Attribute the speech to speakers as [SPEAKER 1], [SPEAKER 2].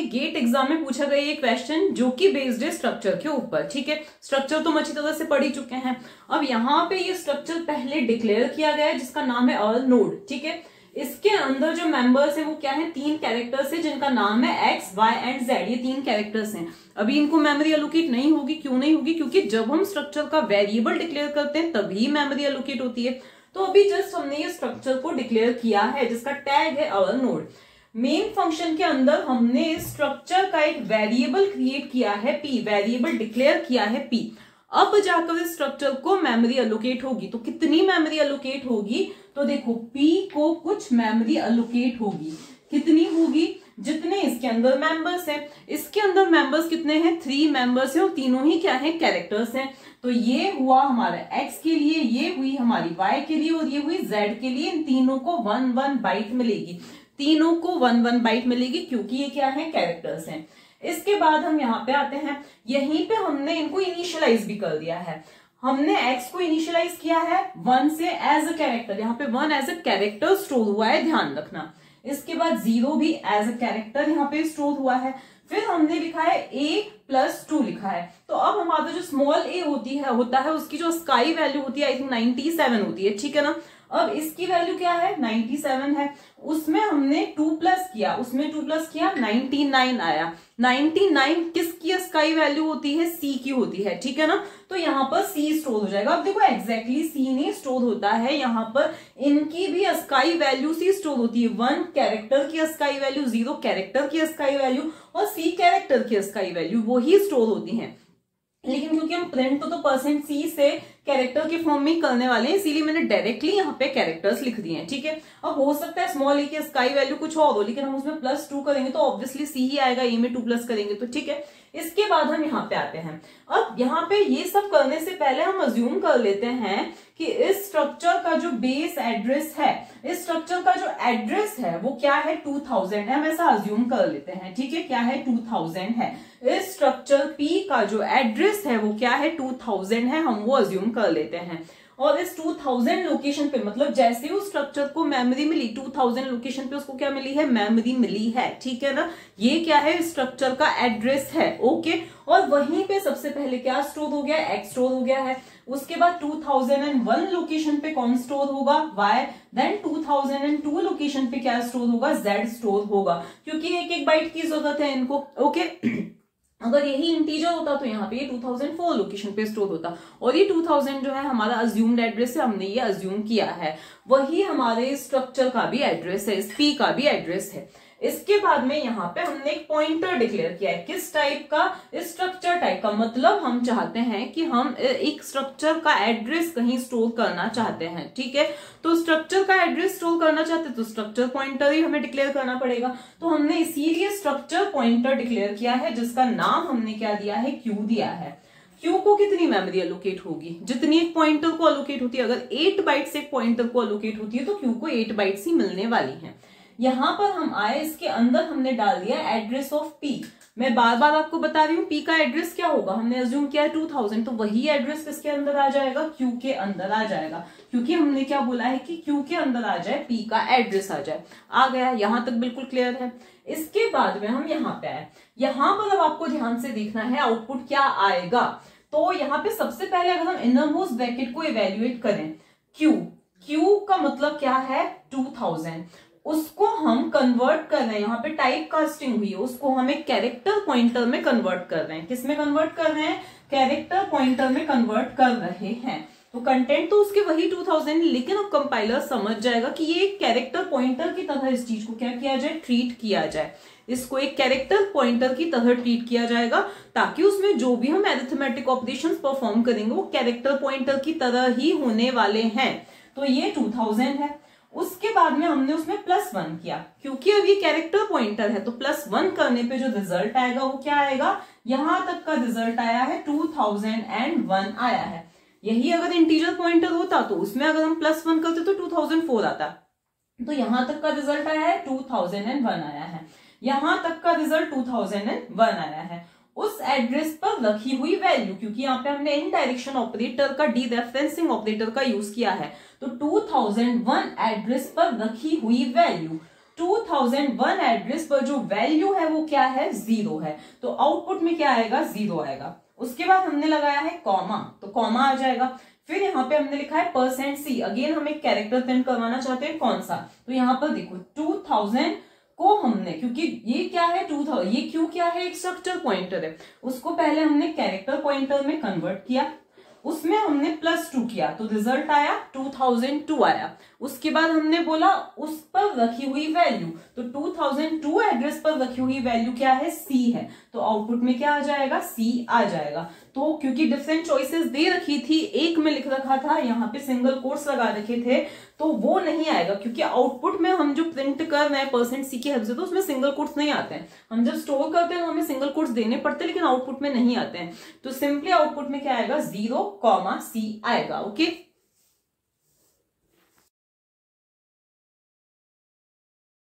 [SPEAKER 1] अपने gate exam में पूछा गया ये क्वेश्चन जो कि बेस्ड है स्ट्रक्चर के ऊपर, ठीक है? स्ट्रक्चर तो हम अच्छी तरह से पढ़ ही चुके हैं। अब यहाँ पे ये स्ट्रक्चर पहले डिक्लेयर किया गया है, जिसका नाम है ऑल नोड ठीक है? इसके अंदर जो मेंबर्स है वो क्या है? तीन कैरेक्टर्स है जिनका नाम है एक्स वाई एंड जेड ये तीन कैरेक्टर्स हैं। अभी इनको मेमोरी एलोकेट नहीं होगी, क्यों नहीं होगी? क्योंकि जब हम स्ट्रक्चर का वेरिएबल डिक्लेयर करते हैं, तभी मेमोरी एलोकेट होती है। तो अभी जस्ट हमने ये स्ट्रक्चर को डिक्लेयर किया है, जिसका टैग है अवर नोड मेन फ़ंक्शन के अंदर हमने स्ट्रक्चर का एक वेरिएबल क्रिएट किया है पी वेरिएबल डिक्लेयर किया है पी अब जाकर इस स्ट्रक्चर को मेमोरी अलोकेट होगी तो कितनी मेमोरी अलोकेट होगी? तो देखो पी को कुछ मेमोरी अलोकेट होगी। कितनी होगी? जितने इसके अंदर मेंबर्स हैं। इसके अंदर मेंबर्स कितने हैं? थ्री मेंबर्स हैं और तीनों ही क्या है? कैरेक्टर्स हैं। तो ये हुआ हमारा एक्स के लिए, ये हुई हमारी वाई के लिए और ये हुई जेड के लिए। इन तीनों को वन वन बाइट मिलेगी। तीनों को वन वन बाइट मिलेगी क्योंकि ये क्या है? कैरेक्टर्स हैं। इसके बाद हम यहाँ पे आते हैं। यहीं पे हमने इनको इनिशियलाइज भी कर दिया है। हमने x को इनिशियलाइज किया है वन से एज अ कैरेक्टर यहाँ पे one as a character store हुआ है, ध्यान रखना। इसके बाद ज़ीरो भी एज अ कैरेक्टर यहाँ पे स्टोर हुआ है। फिर हमने लिखा है ए प्लस टू लिखा है। तो अब हमारा जो स्मॉल ए होती है, होता है, उसकी जो स्काई वैल्यू होती है आई थिंक नाइनटी सेवन होती है। ठीक है ना? अब इसकी वैल्यू क्या है? 97 है। उसमें हमने 2 प्लस किया। उसमें 2 प्लस किया 99 आया। 99 किसकी स्काई वैल्यू होती है? सी की होती है। ठीक है ना? तो यहाँ पर सी स्टोर हो जाएगा। अब देखो एग्जैक्टली सी नहीं स्टोर होता है। यहाँ पर इनकी भी स्काई वैल्यू सी स्टोर होती है। वन कैरेक्टर की स्काई वैल्यू ज़ीरो कैरेक्टर की स्काई वैल्यू और सी कैरेक्टर की स्काई वैल्यू वो ही स्टोर होती है। लेकिन क्योंकि हम प्रिंट तो परसेंट सी से कैरेक्टर के फॉर्म में करने वाले हैं, इसीलिए मैंने डायरेक्टली यहाँ पे कैरेक्टर्स लिख दिए हैं, ठीक है? अब हो सकता है स्मॉल ए की स्काई वैल्यू कुछ और हो, लेकिन हम उसमें प्लस टू करेंगे तो ऑब्वियसली सी ही आएगा ए में टू प्लस करेंगे तो ठीक है? इसके बाद हम यहाँ पे आते हैं। अब यहाँ पे ये सब करने से पहले हम अज्यूम कर लेते हैं कि इस स्ट्रक्चर का जो बेस एड्रेस है, इस स्ट्रक्चर का जो एड्रेस है, वो क्या है? 2000 है, हम ऐसा अज्यूम कर लेते हैं, ठीक है? क्या है? 2000 है। इस स्ट्रक्चर पी का जो एड्रेस है, वो क्या है? 2000 है, हम वो अज्यूम कर लेते हैं। और इस 2000 लोकेशन पे मतलब जैसे उस स्ट्रक्चर को मेमोरी मिली 2000 लोकेशन पे उसको क्या मिली है? मेमोरी मिली है, ठीक है ना? ये क्या है? स्ट्रक्चर का एड्रेस है ओके और वहीं पे सबसे पहले क्या स्टोर हो गया? एक्स स्टोर हो गया है। उसके बाद 2001 लोकेशन पे कौन स्टोर होगा? Y देन 2002 लोकेशन पे क्या स्टोर होगा? Z स्टोर होगा। क्योंकि एक एक बाइट की ज़रूरत है इनको ओके अगर यही इंटीजर होता तो यहाँ पे ये 2004 लोकेशन पे स्टोर होता। और ये 2000 जो है, हमारा अज्यूम्ड एड्रेस है हमने ये अज्यूम किया है। वही हमारे स्ट्रक्चर का भी एड्रेस है स्पी का भी एड्रेस है। इसके बाद में यहाँ पे हमने एक पॉइंटर डिक्लेयर किया है। किस टाइप का? स्ट्रक्चर टाइप का। मतलब हम चाहते हैं कि हम एक स्ट्रक्चर का एड्रेस कहीं स्टोर करना चाहते हैं, ठीक है? तो स्ट्रक्चर का एड्रेस स्टोर करना चाहते हैं तो स्ट्रक्चर पॉइंटर ही हमें डिक्लेयर करना पड़ेगा। तो हमने इसीलिए स्ट्रक्चर पॉइंटर डिक्लेयर किया है, जिसका नाम हमने क्या दिया है? क्यू दिया है। क्यू को कितनी मेमोरी अलोकेट होगी? जितनी एक पॉइंटर को अलोकेट होती है। अगर एट बाइट से एक पॉइंटर को अलोकेट होती है तो क्यू को एट बाइट्स ही मिलने वाली है। यहाँ पर हम आए, इसके अंदर हमने डाल दिया एड्रेस ऑफ़ पी मैं बार बार आपको बता रही हूँ पी का एड्रेस क्या होगा? हमने अज्यूम किया है टू थाउज़ेंड तो वही एड्रेस किसके अंदर आ जाएगा? क्यू के अंदर आ जाएगा। क्योंकि हमने क्या बोला है कि क्यू के अंदर आ जाए पी का एड्रेस आ जाए। आ गया, यहाँ तक बिल्कुल क्लियर है। इसके बाद में हम यहाँ पे आए। यहाँ पर अब आपको ध्यान से देखना है आउटपुट क्या आएगा। तो यहाँ पे सबसे पहले अगर हम इनरमोस्ट ब्रैकेट को इवेल्युएट करें क्यू क्यू का मतलब क्या है? टू थाउज़ेंड उसको हम कन्वर्ट कर रहे हैं। यहाँ पे टाइप कास्टिंग हुई है। उसको हम एक कैरेक्टर पॉइंटर में कन्वर्ट कर रहे हैं। किसमें कन्वर्ट कर रहे हैं? कैरेक्टर पॉइंटर में कन्वर्ट कर रहे हैं। तो कंटेंट तो उसके वही 2000 लेकिन अब कंपाइलर समझ जाएगा कि ये एक कैरेक्टर पॉइंटर की तरह इस चीज़ को क्या किया जाए? ट्रीट किया जाए। इसको एक कैरेक्टर पॉइंटर की तरह ट्रीट किया जाएगा, ताकि उसमें जो भी हम एरिथमेटिक ऑपरेशन परफॉर्म करेंगे, वो कैरेक्टर पॉइंटर की तरह ही होने वाले हैं। तो ये 2000 है। उसके बाद में हमने उसमें प्लस वन किया। क्योंकि अब ये कैरेक्टर पॉइंटर है तो प्लस वन करने पे जो रिज़ल्ट आएगा, वो क्या आएगा? यहाँ तक का रिज़ल्ट आया है टू थाउज़ेंड एंड वन आया है। यही अगर इंटीजर पॉइंटर होता तो उसमें अगर हम प्लस वन करते तो टू थाउज़ेंड फोर आता। तो यहाँ तक का रिज़ल्ट आया है टू थाउज़ेंड एंड वन आया है। यहाँ तक का result two thousand and one आया है। उस एड्रेस पर रखी हुई वैल्यू क्योंकि यहाँ पे हमने इन डायरेक्शन ऑपरेटर का डी रेफरेंसिंग ऑपरेटर का यूज़ किया है तो 2001 एड्रेस पर रखी हुई वैल्यू 2001 एड्रेस पर जो वैल्यू है वो क्या है? ज़ीरो है। तो आउटपुट में क्या आएगा? ज़ीरो आएगा। उसके बाद हमने लगाया है कॉमा तो कॉमा आ जाएगा। फिर यहाँ पे हमने लिखा है परसेंट सी अगेन हम एक कैरेक्टर प्रिंट करवाना चाहते हैं कौन सा? तो यहाँ पर देखो टू को हमने, क्योंकि ये क्या है टू थाउज़ेंड ये क्यों क्या है, एक स्ट्रक्चर पॉइंटर है। उसको पहले हमने कैरेक्टर पॉइंटर में कन्वर्ट किया। उसमें हमने प्लस टू किया तो रिज़ल्ट आया टू थाउज़ेंड टू आया। उसके बाद हमने बोला, उस पर रखी हुई वैल्यू तो 2002 एड्रेस पर रखी हुई वैल्यू क्या है सी है। तो आउटपुट में क्या आ जाएगा सी आ जाएगा। तो क्योंकि डिफरेंट चॉइसेस दे रखी थी, एक में लिख रखा था, यहाँ पे सिंगल कोर्स लगा रखे थे तो वो नहीं आएगा, क्योंकि आउटपुट में हम जो प्रिंट कर रहे हैं परसेंट सी के हेल्प से तो उसमें सिंगल कोर्स नहीं आते हैं। हम जब स्टोर करते हैं तो हमें सिंगल कोर्स देने पड़ते हैं, लेकिन आउटपुट में नहीं आते हैं। तो सिंपली आउटपुट में क्या आएगा? ज़ीरो कॉमा सी आएगा ओके